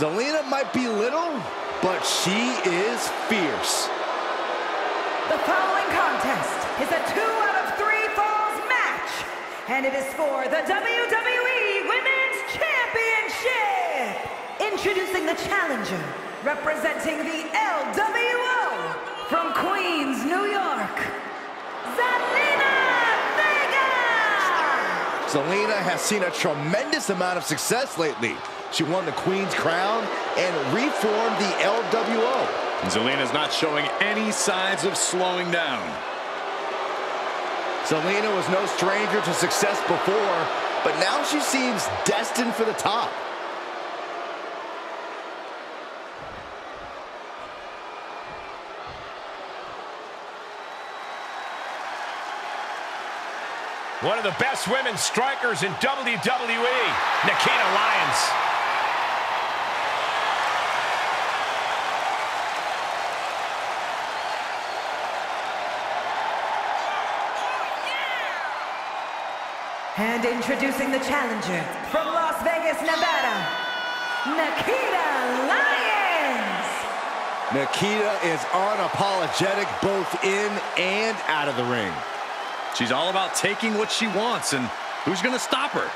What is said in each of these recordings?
Zelina might be little, but she is fierce. The following contest is a two out of three falls match, and it is for the WWE Women's Championship. Introducing the challenger, representing the LWO from Queens, New York, Zelina Vega! Zelina has seen a tremendous amount of success lately. She won the Queen's Crown and reformed the LWO. Zelina's not showing any signs of slowing down. Zelina was no stranger to success before, but now she seems destined for the top. One of the best women strikers in WWE, Nikkita Lyons. And introducing the challenger from Las Vegas, Nevada, Nikkita Lyons! Nikkita is unapologetic both in and out of the ring. She's all about taking what she wants, and who's going to stop her?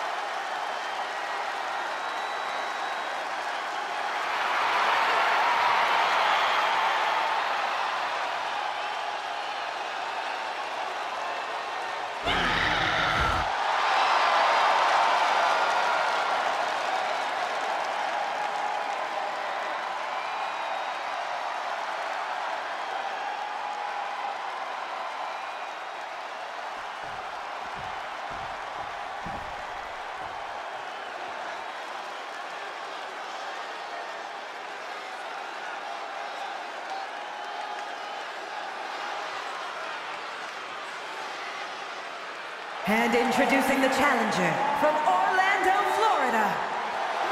And introducing the challenger from Orlando, Florida,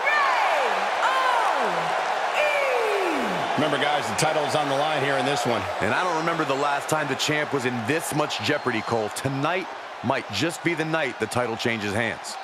Ray O.E. Remember, guys, the title is on the line here in this one. And I don't remember the last time the champ was in this much jeopardy, Cole. Tonight might just be the night the title changes hands.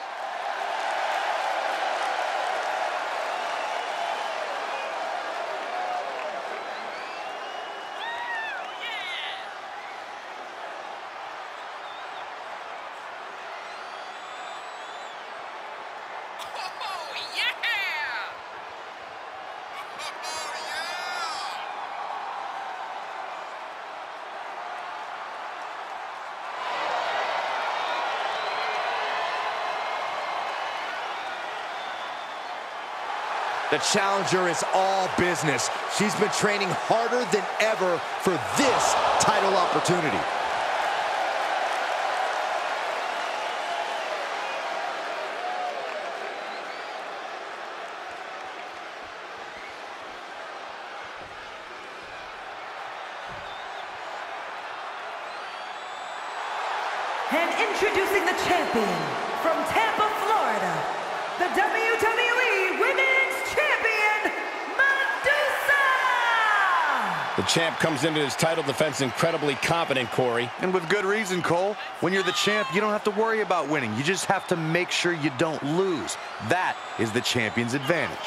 The challenger is all business. She's been training harder than ever for this title opportunity. And introducing the champion from Tampa, Florida, the The champ comes into his title defense incredibly confident, Corey. And with good reason, Cole. When you're the champ, you don't have to worry about winning. You just have to make sure you don't lose. That is the champion's advantage.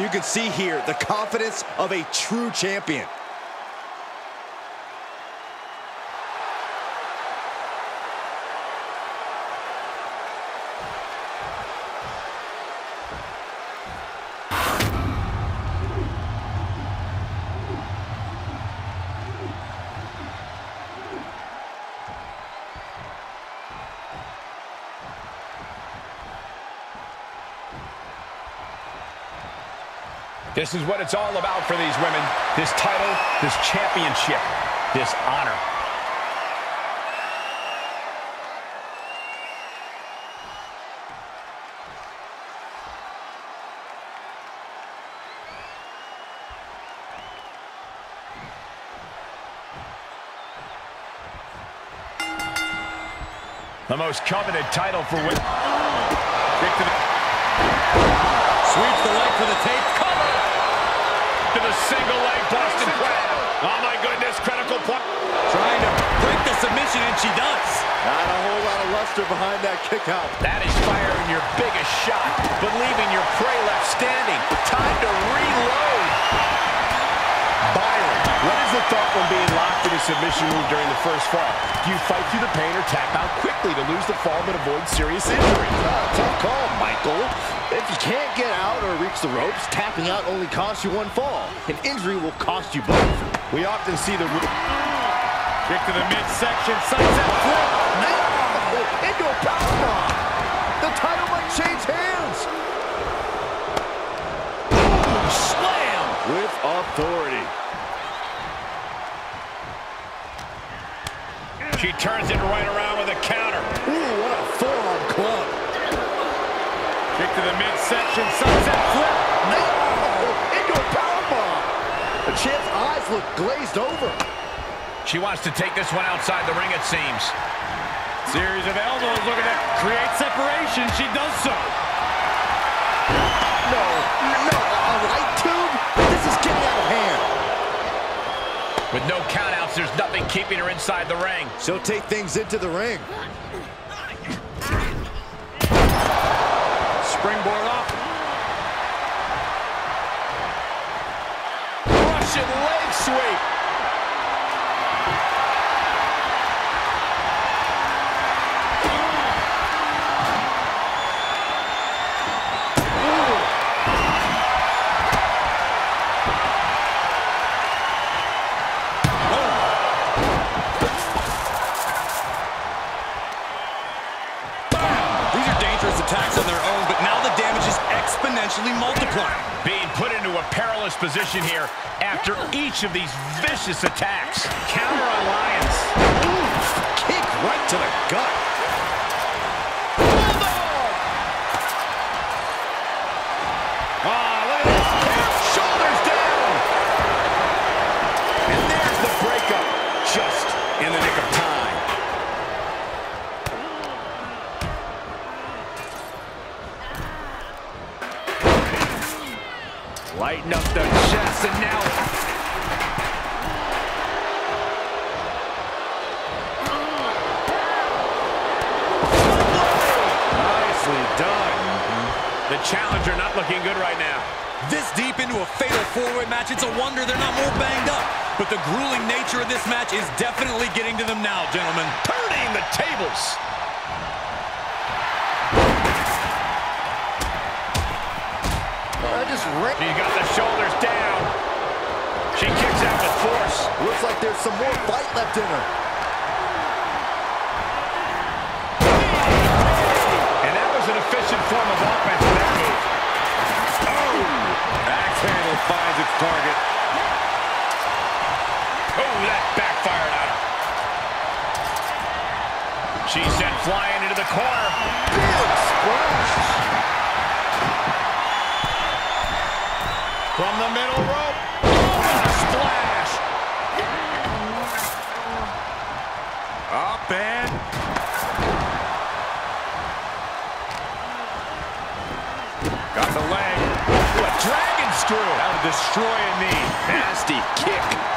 You can see here the confidence of a true champion. This is what it's all about for these women. This title, this championship, this honor. The most coveted title for women. Sweeps the leg for the tape. Cover! To the single leg Boston Crab. Oh my goodness, critical point. Trying to break the submission, and she does. Not a whole lot of luster behind that kick out. That is firing your biggest shot, but leaving your prey left standing. Time to reload. Byron, what is the thought when being locked in a submission move during the first fall? Do you fight through the pain or tap out quickly to lose the fall but avoid serious injury? Ah, tough call, Michael. If you can't get out or reach the ropes, tapping out only costs you one fall. An injury will cost you both. We often see the... Kick to the midsection, sunset flip. No! Into a powerbomb! The title might change hands! Boom! Slam! With authority. She turns it right around with a counter. Ooh, what a forearm club. Kick to the midsection, sunset flip. No! Into a powerbomb! The champ's eyes look glazed over. She wants to take this one outside the ring, it seems. Series of elbows looking to create separation. She does so. No, no, uh, a light tube? This is getting out of hand. With no countouts, there's nothing keeping her inside the ring. She'll take things into the ring. Springboard off. Russian leg sweep. Multiplying. Being put into a perilous position here after each of these vicious attacks. Counter on Lyons. Kick right to the gut. Lighten up the chest and now Nicely done. The challenger not looking good right now. This deep into a fatal four-way match, it's a wonder they're not more banged up. But the grueling nature of this match is definitely getting to them now, gentlemen. Turning the tables. I. She's got the shoulders down. She kicks out with force. Looks like there's some more fight left in her. And that was an efficient form of offense in that move. Oh! Axe handle finds its target. Oh, that backfired on her. She's sent flying into the corner. Big splash. From the middle rope. Oh, splash. Up and... Got the leg. Ooh, a dragon screw. That would destroy a knee. Nasty kick.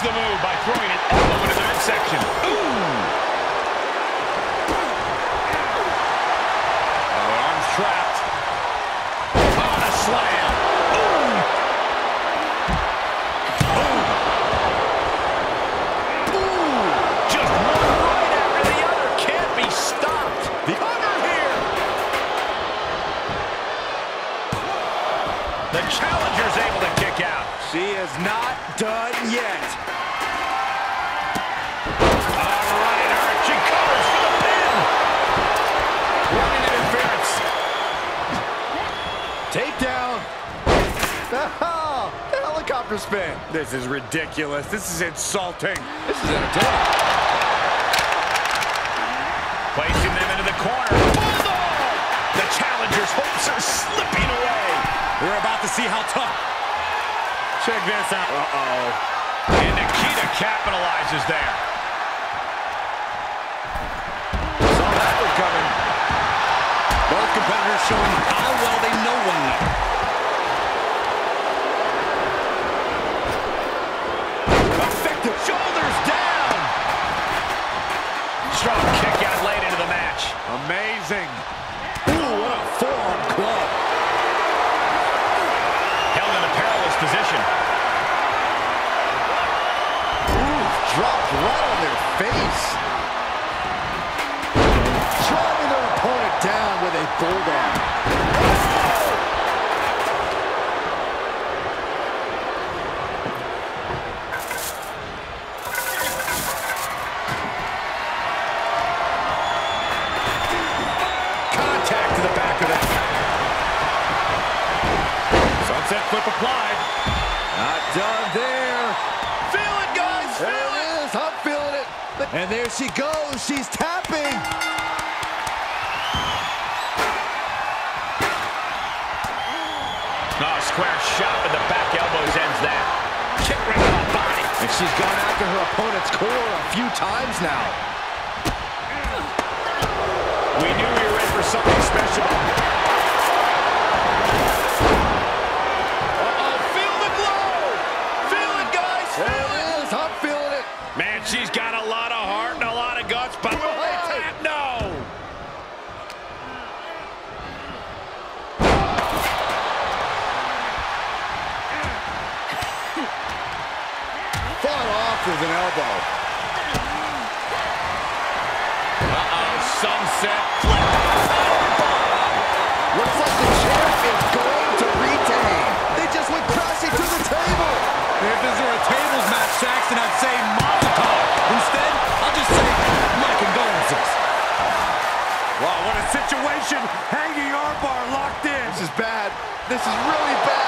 The move by throwing an elbow into the midsection. Ooh. Oh, arms trapped. On a slam. Ooh. Just one right after the other. Can't be stopped. The honor here. The challenger's able to kick out. She is not done yet. the helicopter spin. This is ridiculous. This is insulting. This is entertaining. Placing them into the corner. The challenger's hopes are slipping away. We're about to see how tough. Check this out. Uh-oh. And Nikkita capitalizes there. Saw that one coming. Both competitors showing how well they know one another. Dropped right on their face. There she goes. She's tapping. Oh, square shot with the back elbows ends that. Kick right to the body. And she's gone after her opponent's core a few times now. We knew we were in for something special. If this were a tables match, Saxton, I'd say Mazel Tov. Instead, I'll just say my condolences. Wow, what a situation. Hanging armbar locked in. This is bad. This is really bad.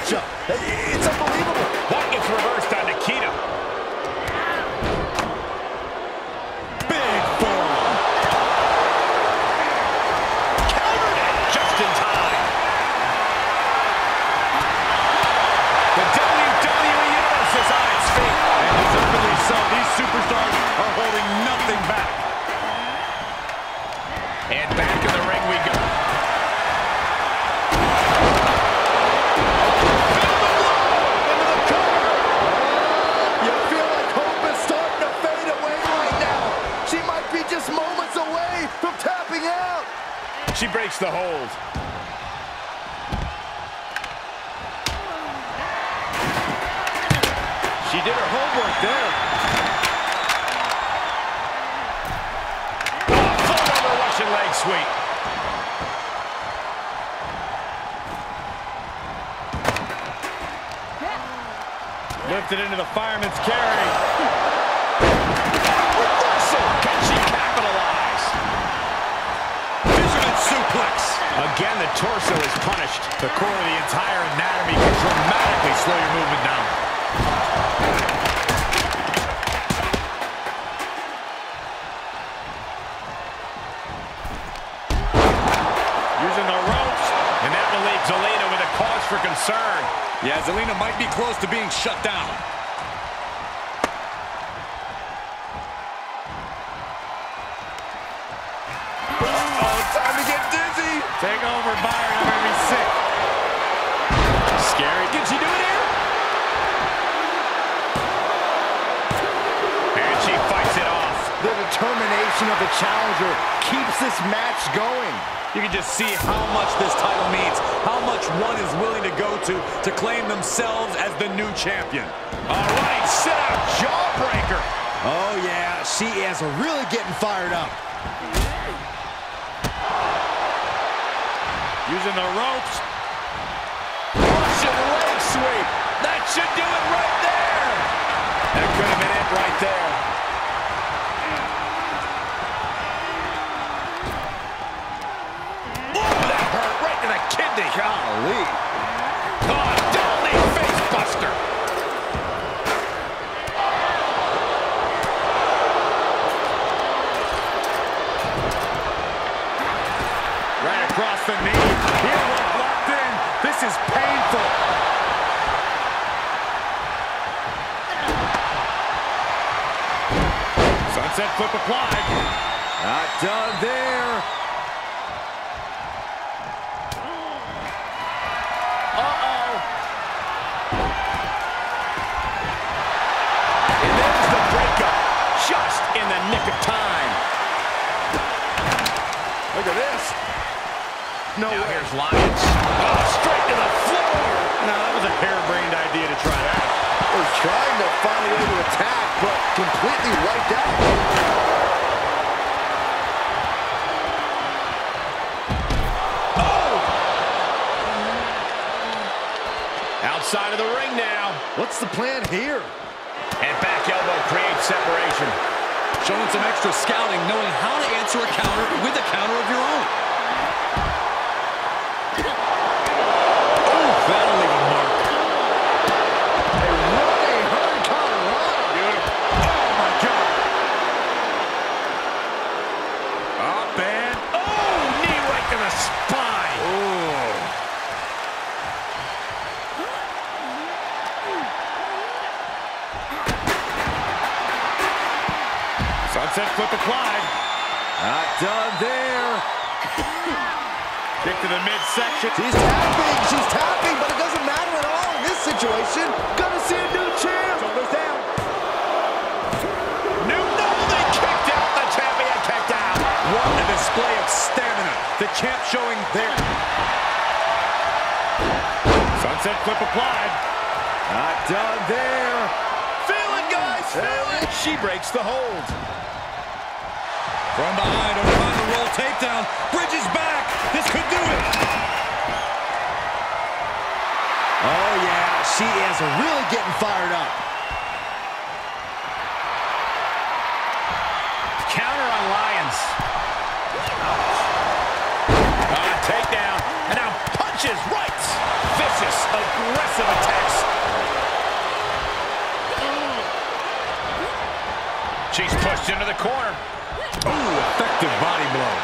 Matchup. Leg sweep. Lifted into the fireman's carry. Reversal. Can she capitalize? Fisherman suplex. Again, the torso is punished. The core of the entire anatomy can dramatically slow your movement down. Concern. Yeah, Zelina might be close to being shut down. Oh, time to get dizzy. Take over, Byron. Challenger keeps this match going. You can just see how much this title means, how much one is willing to go to to claim themselves as the new champion. All right, sit out, jawbreaker. Oh, yeah, she is really getting fired up. Using the ropes. Russian leg sweep. That should do it right there. That could have been it right there. Lee. Caught. Dolly face buster. Right across the knee. Here, one locked in. This is painful. Sunset flip applied. Not done there. The nick of time. Look at this. No Now way. here's Lyons. Oh, straight to the floor. Now that was a harebrained idea to try that. was trying to find a way to attack, but completely wiped out. Oh! Outside of the ring now. What's the plan here? And back elbow creates separation. Showing some extra scouting, knowing how to answer a counter with a counter of your own. Sunset flip applied. Not done there. Kick to the midsection. She's tapping. She's tapping, but it doesn't matter at all in this situation. Gonna see a new champ. Shoulders down. New no, they kicked out. The champion kicked out. What a display of stamina. The champ showing there. Sunset flip applied. Not done there. Feel it, guys. Feel it. She breaks the hold. From behind, over the roll takedown. Bridges back. This could do it. Oh, yeah. She is really getting fired up. Counter on Lyons. Ah, takedown. And now punches right. Vicious, aggressive attacks. She's pushed into the corner. Ooh, effective body blow.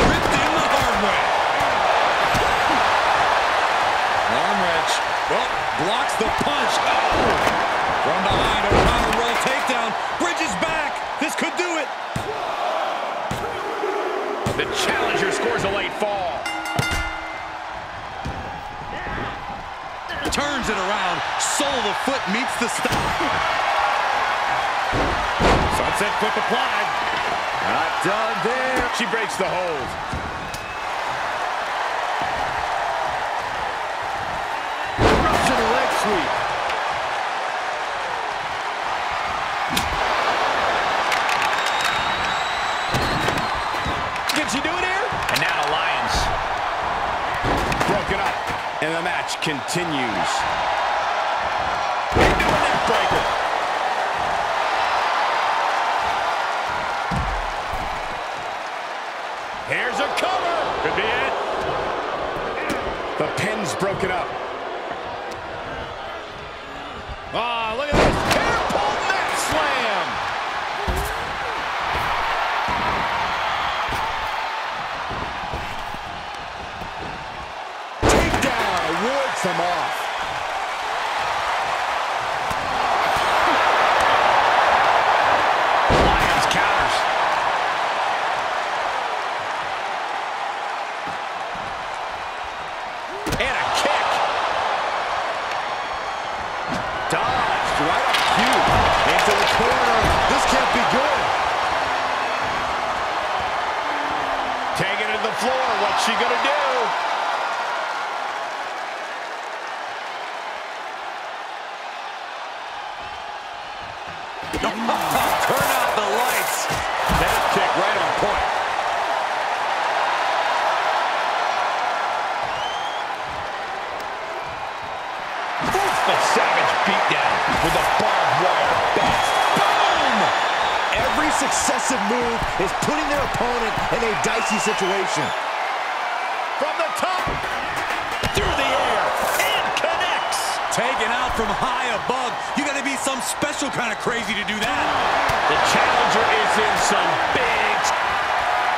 Ripped in the hard way. Arm wrench. Well, blocks the punch. Oh! From behind, behind roll takedown. Bridges back. This could do it. The challenger scores a late fall. Turns it around. Sole of the foot meets the stop. Sunset flip applied. Not done there. She breaks the hold. Russian leg sweep. Can she do it here? And now to Lyons. Broken up. And the match continues. The pin's broken up. Ah, Turn out the lights. That kick right on point. The savage beatdown with a barbed wire bat. Boom! Every successive move is putting their opponent in a dicey situation. Taken out from high above. You got to be some special kind of crazy to do that. The challenger is in some big...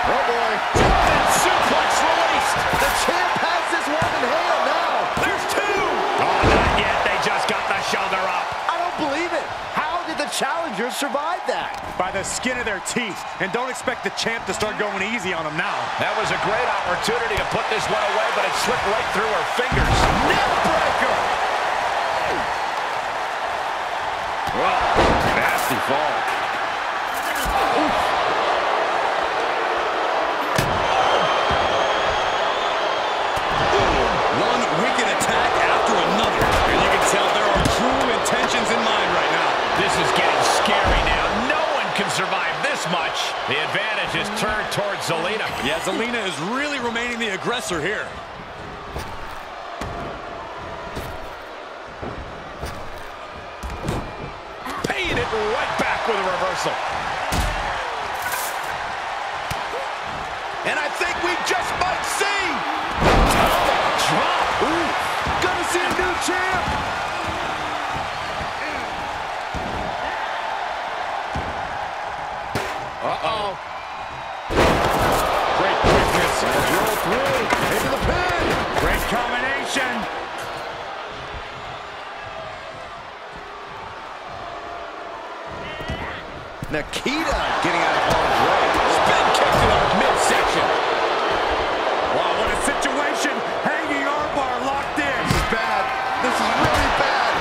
Oh, boy. And suplex released. The champ has his one in hand now. There's two. Oh, not yet. They just got the shoulder up. I don't believe it. How did the challenger survive that? By the skin of their teeth. And don't expect the champ to start going easy on him now. That was a great opportunity to put this one away, but it slipped right through her fingers. Neck breaker. Neckbreaker! Nasty fall. One wicked attack after another. And you can tell there are true intentions in mind right now. This is getting scary now. No one can survive this much. The advantage is turned towards Zelina. Yeah, Zelina is really remaining the aggressor here. With a reversal. And I think we just might see! Oh, drop. Ooh, gonna see a new champ! Uh-oh. Great quickness. Roll through, into the pin! Great combination. Nikkita getting out of harm's way. Spin kick to the midsection. Wow, what a situation. Hanging armbar locked in. This is bad. This is really bad.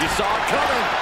She saw it coming.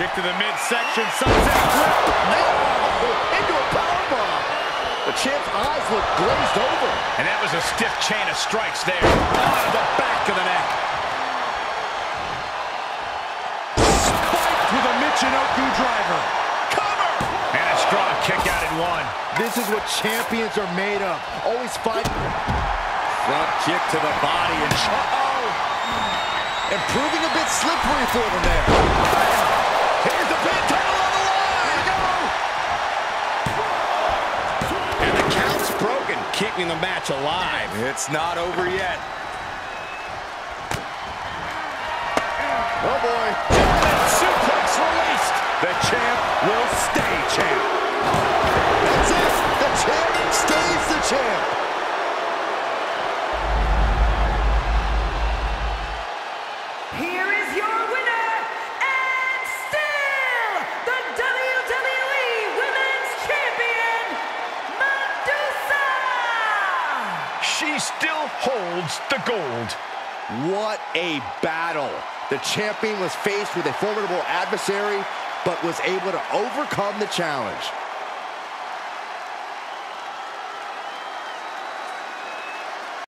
Kick to the midsection. Sunset flip. Oh, into a powerbomb. The champ's eyes look glazed over. And that was a stiff chain of strikes there. On the back of the neck. Spiked with a Michinoku driver. Cover! And a strong kick out in one. This is what champions are made of. Always fight. Front kick to the body and Uh-oh. And proving a bit slippery for them there. Keeping the match alive. It's not over yet. Oh, boy. German suplex released. The champ will stay champ. That's it. The champ stays the champ. The gold. What a battle. The champion was faced with a formidable adversary, but was able to overcome the challenge.